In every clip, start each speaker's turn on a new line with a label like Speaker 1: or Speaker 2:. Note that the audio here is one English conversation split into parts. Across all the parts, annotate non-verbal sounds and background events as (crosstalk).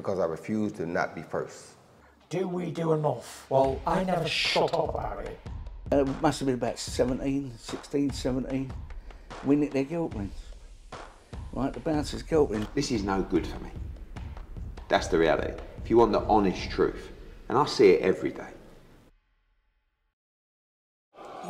Speaker 1: because I refuse to not be first.
Speaker 2: Do we do enough? Well, I never shut up about it.
Speaker 3: Uh, it must have been about 17, 16, 17. We nicked their guilt rings. Right, the bouncers guilt rings.
Speaker 4: This is no good for me. That's the reality. If you want the honest truth, and I see it every day.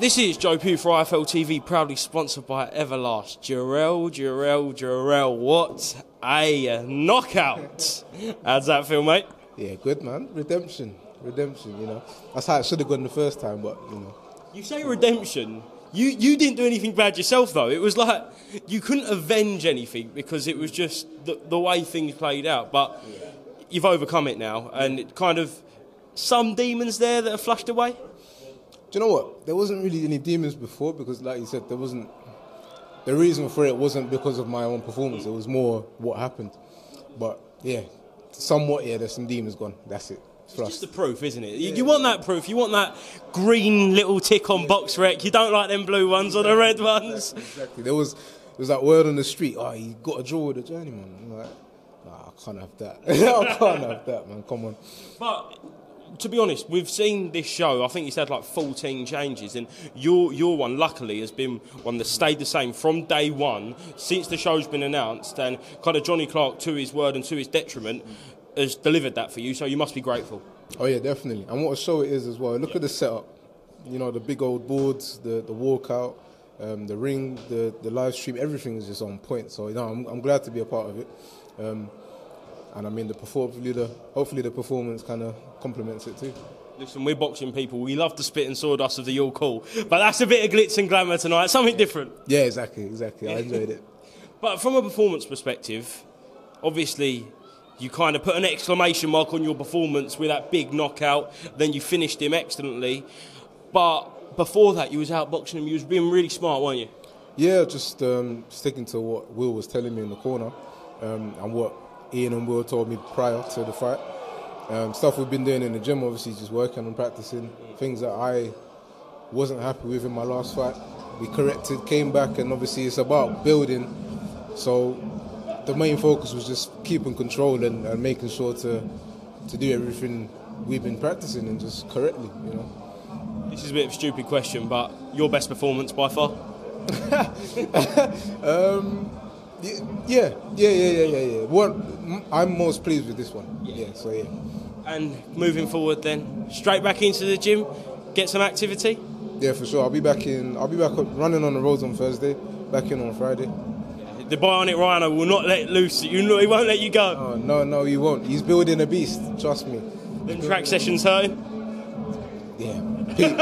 Speaker 5: This is Joe Pugh for IFL TV, proudly sponsored by Everlast. Jurell, Jurell, Jurell, what a knockout! How's that feel, mate?
Speaker 6: Yeah, good man. Redemption, redemption. You know, that's how it should have gone the first time, but you know.
Speaker 5: You say redemption. You you didn't do anything bad yourself though. It was like you couldn't avenge anything because it was just the, the way things played out. But you've overcome it now, and it kind of some demons there that are flushed away.
Speaker 6: Do you know what? There wasn't really any demons before because, like you said, there wasn't. The reason for it wasn't because of my own performance. It was more what happened. But yeah, somewhat. Yeah, there's some demons gone. That's it.
Speaker 5: It's just the proof, isn't it? You, you want that proof. You want that green little tick on BoxRec. You don't like them blue ones or the red ones.
Speaker 6: Exactly. There was there was that word on the street. Oh, you got a draw with a journeyman. I'm like, nah, I can't have that. (laughs) I can't have that, man. Come on.
Speaker 5: But to be honest, we've seen this show. I think he's had like 14 changes, and your your one, luckily, has been one that stayed the same from day one since the show's been announced. And kind of Johnny Clark, to his word and to his detriment, has delivered that for you. So you must be grateful.
Speaker 6: Oh yeah, definitely. And what a show it is as well. Look at the setup. You know, the big old boards, the the walkout, um, the ring, the the live stream. Everything is just on point. So you know, I'm, I'm glad to be a part of it. Um, and I mean, the hopefully the hopefully the performance kind of complements it too.
Speaker 5: Listen, we're boxing people. We love the spit and sawdust of the York Hall, but that's a bit of glitz and glamour tonight. Something different.
Speaker 6: Yeah, exactly, exactly. I enjoyed it. (laughs)
Speaker 5: But from a performance perspective, obviously, you kind of put an exclamation mark on your performance with that big knockout. Then you finished him excellently. But before that, you was out boxing him. You was being really smart, weren't you?
Speaker 6: Yeah, just um, sticking to what Will was telling me in the corner um, and what Ian and Will told me prior to the fight. Um, stuff we've been doing in the gym, obviously, just working and practicing things that I wasn't happy with in my last fight. We corrected, came back, and obviously it's about building. So the main focus was just keeping control and, and making sure to to do everything we've been practicing and just correctly, you know.
Speaker 5: This is a bit of a stupid question, but your best performance by far? (laughs)
Speaker 6: um, yeah, yeah, yeah, yeah, yeah, yeah. What I'm most pleased with this one. Yeah. yeah, so yeah.
Speaker 5: And moving forward, then straight back into the gym, get some activity.
Speaker 6: Yeah, for sure. I'll be back in. I'll be back running on the roads on Thursday. Back in on Friday.
Speaker 5: The Bionic Rhino will not let loose. You know, he won't let you go.
Speaker 6: Oh, no, no, he won't. He's building a beast. Trust me.
Speaker 5: Them track sessions hurting.
Speaker 6: Peak,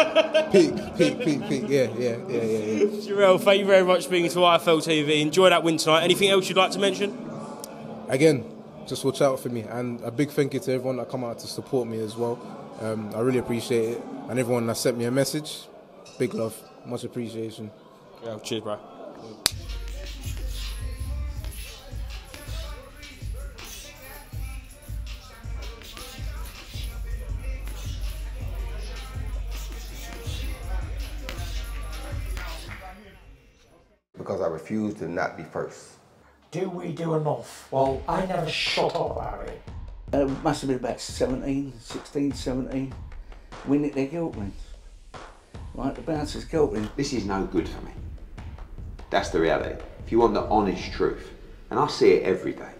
Speaker 6: peak, peak, peak, peak. Yeah, yeah, yeah, yeah, yeah.
Speaker 5: Jurell, thank you very much for being to IFL TV. Enjoy that win tonight. Anything else you'd like to mention?
Speaker 6: Again, just watch out for me. And a big thank you to everyone that come out to support me as well. Um, I really appreciate it. And everyone that sent me a message, big love. Much appreciation.
Speaker 5: Yeah, cheers, bro.
Speaker 1: Because I refuse to not be first.
Speaker 2: Do we do enough? Well, I never shut up about it.
Speaker 3: Uh, it must have been about 17, 16, 17. We nicked their guilt rings. Right, the bouncers guilt rings.
Speaker 4: This is no good for me. That's the reality. If you want the honest truth, and I see it every day.